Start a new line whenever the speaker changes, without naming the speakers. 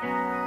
Bye.